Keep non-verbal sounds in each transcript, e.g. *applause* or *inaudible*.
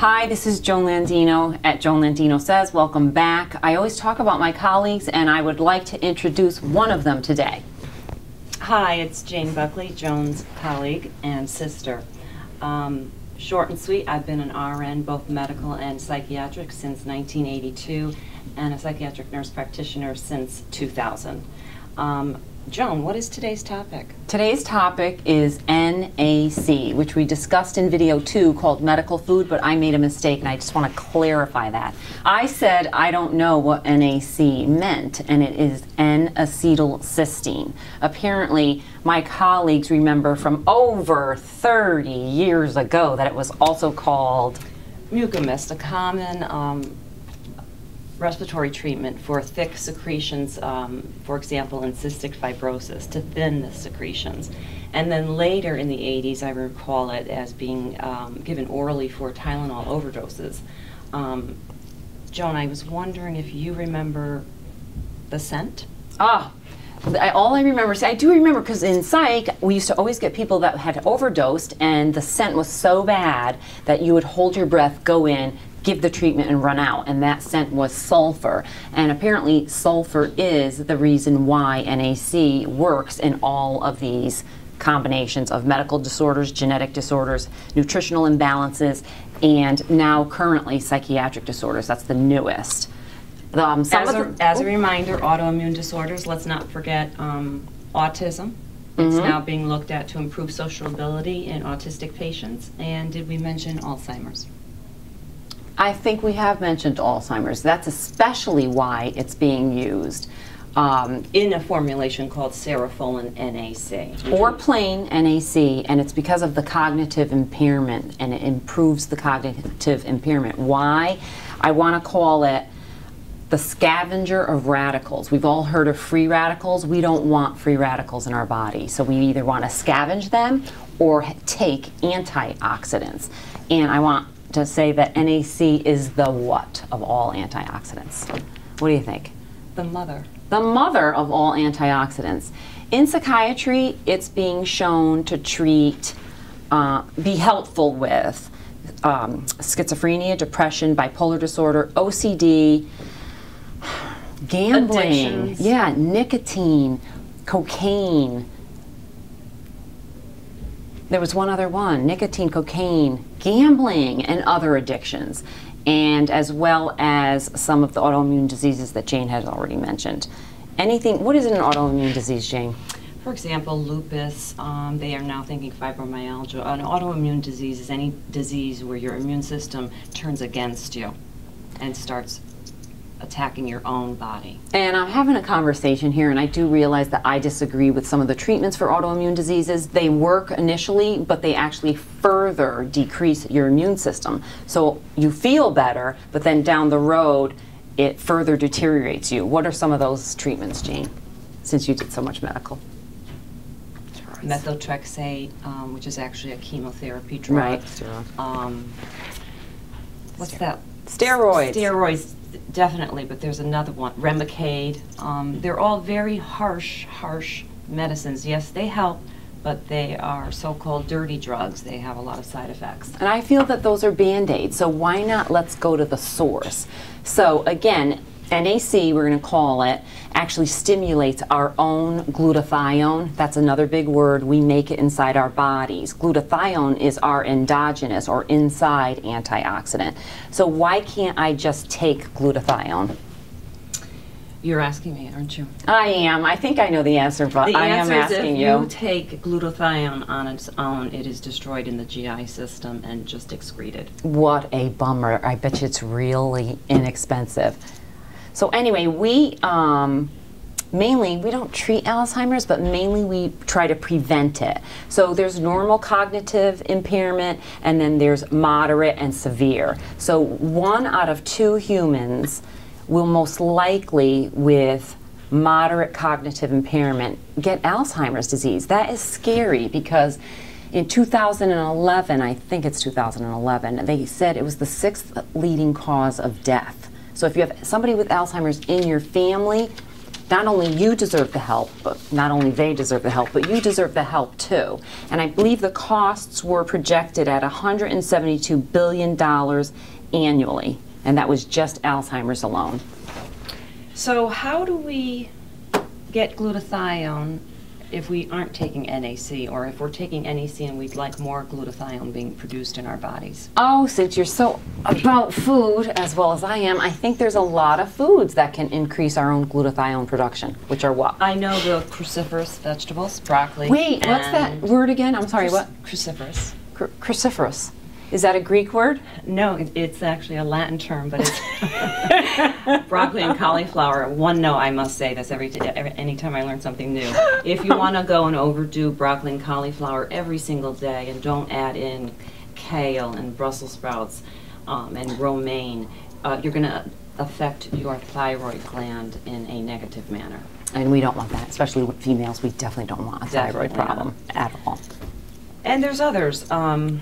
Hi, this is Joan Landino at Joan Landino Says. Welcome back. I always talk about my colleagues, and I would like to introduce one of them today. Hi, it's Jane Buckley, Joan's colleague and sister. Um, short and sweet, I've been an RN, both medical and psychiatric, since 1982, and a psychiatric nurse practitioner since 2000. Um, Joan, what is today's topic? Today's topic is NAC, which we discussed in video two called medical food, but I made a mistake and I just want to clarify that. I said I don't know what NAC meant, and it is N-acetylcysteine. Apparently, my colleagues remember from over 30 years ago that it was also called Mucomyst, a common um, respiratory treatment for thick secretions, um, for example, in cystic fibrosis, to thin the secretions. And then later in the 80s, I recall it as being um, given orally for Tylenol overdoses. Um, Joan, I was wondering if you remember the scent? Ah, I, all I remember, I do remember because in psych, we used to always get people that had overdosed, and the scent was so bad that you would hold your breath, go in, give the treatment and run out, and that scent was sulfur. And apparently, sulfur is the reason why NAC works in all of these combinations of medical disorders, genetic disorders, nutritional imbalances, and now currently psychiatric disorders. That's the newest. Um, as, a, the, as, a, reminder, autoimmune disorders, let's not forget um, autism. It's mm -hmm. now being looked at to improve social ability in autistic patients. And did we mention Alzheimer's? I think we have mentioned Alzheimer's. That's especially why it's being used. Um, in a formulation called Cerefolin NAC. Or plain NAC, and it's because of the cognitive impairment, and it improves the cognitive impairment. Why? I want to call it the scavenger of radicals. We've all heard of free radicals. We don't want free radicals in our body. So we either want to scavenge them or take antioxidants. And I want to say that NAC is the what of all antioxidants. What do you think? The mother. The mother of all antioxidants. In psychiatry, it's being shown to treat, uh, be helpful with um, schizophrenia, depression, bipolar disorder, OCD, gambling, Addictions. yeah, nicotine, cocaine, there was one other one nicotine, cocaine, gambling, and other addictions, and as well as some of the autoimmune diseases that Jane has already mentioned. Anything, what is an autoimmune disease, Jane? For example, lupus, um, they are now thinking fibromyalgia. An autoimmune disease is any disease where your immune system turns against you and starts attacking your own body. And I'm having a conversation here, and I do realize that I disagree with some of the treatments for autoimmune diseases. They work initially, but they actually further decrease your immune system. So you feel better, but then down the road, it further deteriorates you. What are some of those treatments, Jane, since you did so much medical? Methotrexate, um, which is actually a chemotherapy drug. Right. Um, what's that? Steroids. Steroids definitely, but there's another one, Remicade. Um, they're all very harsh, harsh medicines. Yes, they help, but they are so-called dirty drugs. They have a lot of side effects. And I feel that those are band-aids, so why not let's go to the source. So again, NAC, we're going to call it, actually stimulates our own glutathione. That's another big word. We make it inside our bodies. Glutathione is our endogenous or inside antioxidant. So why can't I just take glutathione? You're asking me, aren't you? I am. I think I know the answer, but the I am asking you. if you take glutathione on its own, it is destroyed in the GI system and just excreted. What a bummer. I bet you it's really inexpensive. So anyway, we um, mainly, we don't treat Alzheimer's, but mainly we try to prevent it. So there's normal cognitive impairment, and then there's moderate and severe. So one out of two humans will most likely, with moderate cognitive impairment, get Alzheimer's disease. That is scary because in 2011, I think it's 2011, they said it was the sixth leading cause of death so if you have somebody with Alzheimer's in your family, not only you deserve the help, but not only they deserve the help, but you deserve the help too. And I believe the costs were projected at $172 billion annually, and that was just Alzheimer's alone. So how do we get glutathione if we aren't taking NAC, or if we're taking NAC and we'd like more glutathione being produced in our bodies? Oh, since you're so about food as well as I am, I think there's a lot of foods that can increase our own glutathione production, which are what? I know the cruciferous vegetables, broccoli. Wait, what's that word again? I'm sorry, what? Cruciferous. Cruciferous. Is that a Greek word? No, it- it's actually a Latin term, but it's *laughs* broccoli and cauliflower. One note, I must say this every, every anytime I learn something new. If you want to go and overdo broccoli and cauliflower every single day, and don't add in kale and Brussels sprouts um, and romaine, uh, you're going to affect your thyroid gland in a negative manner. And we don't want that, especially with females. We definitely don't want a thyroid Definitely not. problem at all. And there's others. Um,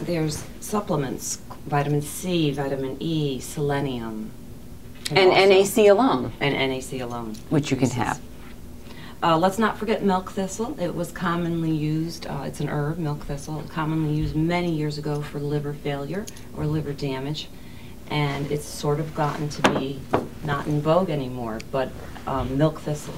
there's supplements, vitamin C, vitamin E, selenium. can And also- NAC alone, And NAC alone. which you can increases. have. Uh, let's not forget milk thistle. It was commonly used, uh, it's an herb, milk thistle, commonly used many years ago for liver failure or liver damage. And it's sort of gotten to be not in vogue anymore, but um, milk thistle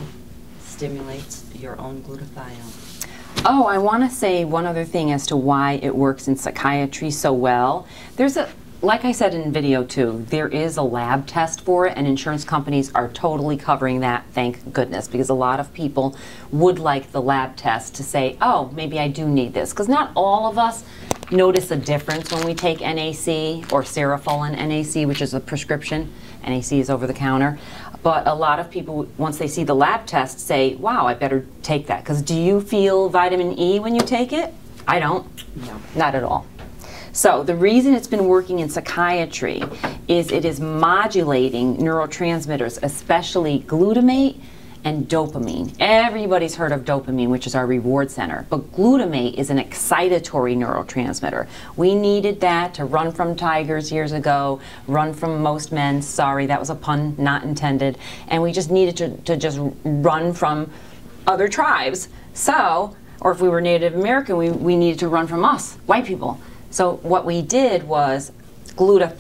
stimulates your own glutathione. Oh, I want to say one other thing as to why it works in psychiatry so well. There's a, like I said in video too, there is a lab test for it, and insurance companies are totally covering that, thank goodness, because a lot of people would like the lab test to say, oh, maybe I do need this. Because not all of us notice a difference when we take NAC or Cerefolin NAC, which is a prescription. NAC is over the counter. But a lot of people, once they see the lab test, say, wow, I better take that. Because do you feel vitamin E when you take it? I don't. No. Not at all. So the reason it's been working in psychiatry is it is modulating neurotransmitters, especially glutamate and dopamine. Everybody's heard of dopamine, which is our reward center, but glutamate is an excitatory neurotransmitter. We needed that to run from tigers years ago, run from most men. Sorry, that was a pun not intended. And we just needed to, to just run from other tribes. So, or if we were Native American, we, we needed to run from us, white people. So what we did was gluta,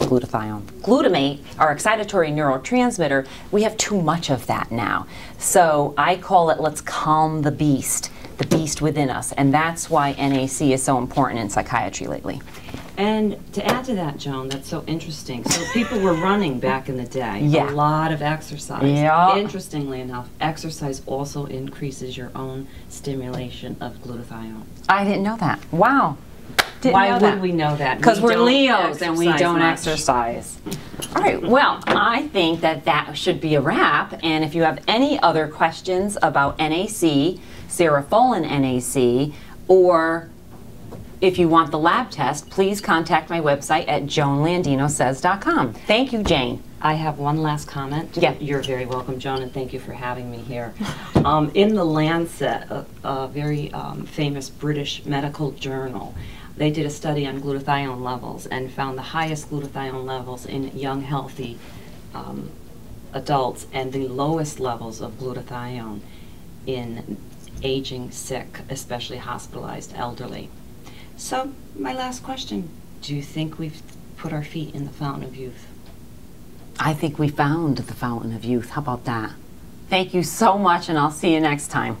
glutathione, glutamate, our excitatory neurotransmitter. We have too much of that now. So I call it let's calm the beast, the beast within us, and that's why NAC is so important in psychiatry lately. And to add to that, Joan, that's so interesting. So people were running back in the day. Yeah. A lot of exercise. Yeah. Interestingly enough, exercise also increases your own stimulation of glutathione. I didn't know that. Wow. Didn't Why would that. we know that? Because We we're Leos and we don't much. exercise. All right, well, I think that that should be a wrap. And if you have any other questions about NAC, Cerefolin NAC, or if you want the lab test, please contact my website at joanlandinosays.com. Thank you, Jane. I have one last comment. Yeah. You're very welcome, Joan, and thank you for having me here. Um, in the Lancet, a, a very um, famous British medical journal, they did a study on glutathione levels and found the highest glutathione levels in young, healthy um, adults and the lowest levels of glutathione in aging, sick, especially hospitalized elderly. So, my last question do you think we've put our feet in the fountain of youth? I think we found the fountain of youth. How about that? Thank you so much, and I'll see you next time.